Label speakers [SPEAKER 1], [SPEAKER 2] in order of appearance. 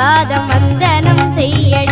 [SPEAKER 1] பாதம் வந்தனம் செய்யடி.